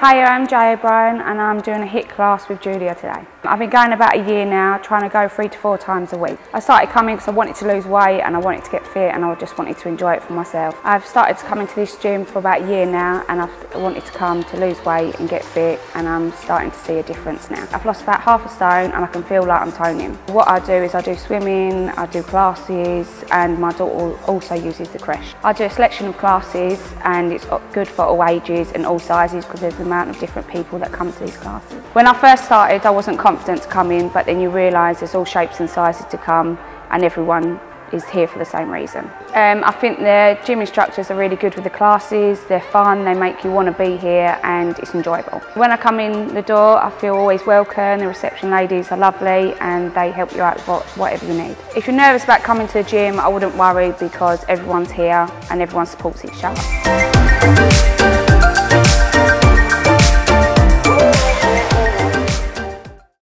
Hi, I'm Jay O'Brien and I'm doing a HIIT class with Julia today. I've been going about a year now, trying to go three to four times a week. I started coming because I wanted to lose weight and I wanted to get fit and I just wanted to enjoy it for myself. I've started to this gym for about a year now and I've wanted to come to lose weight and get fit and I'm starting to see a difference now. I've lost about half a stone and I can feel like I'm toning. What I do is I do swimming, I do classes and my daughter also uses the creche. I do a selection of classes and it's good for all ages and all sizes because there's amount of different people that come to these classes. When I first started I wasn't confident to come in but then you realise there's all shapes and sizes to come and everyone is here for the same reason. Um, I think the gym instructors are really good with the classes, they're fun, they make you want to be here and it's enjoyable. When I come in the door I feel always welcome, the reception ladies are lovely and they help you out with whatever you need. If you're nervous about coming to the gym I wouldn't worry because everyone's here and everyone supports each other.